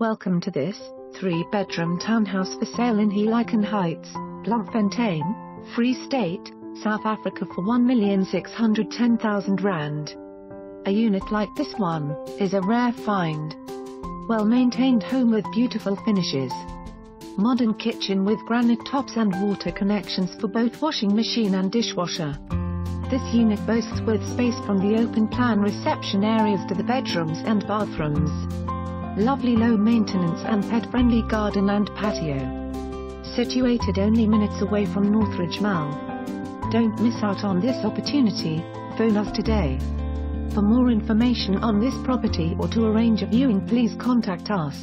Welcome to this three-bedroom townhouse for sale in Helicon Heights, Bloemfontein, Free State, South Africa for 1,610,000 rand. A unit like this one is a rare find. Well-maintained home with beautiful finishes. Modern kitchen with granite tops and water connections for both washing machine and dishwasher. This unit boasts with space from the open plan reception areas to the bedrooms and bathrooms. Lovely low maintenance and pet friendly garden and patio. Situated only minutes away from Northridge Mall. Don't miss out on this opportunity, phone us today. For more information on this property or to arrange a viewing please contact us.